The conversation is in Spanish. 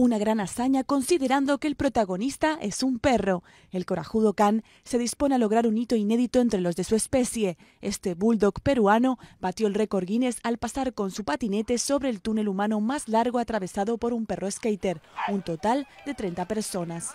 Una gran hazaña considerando que el protagonista es un perro. El corajudo Khan se dispone a lograr un hito inédito entre los de su especie. Este bulldog peruano batió el récord Guinness al pasar con su patinete sobre el túnel humano más largo atravesado por un perro skater, un total de 30 personas.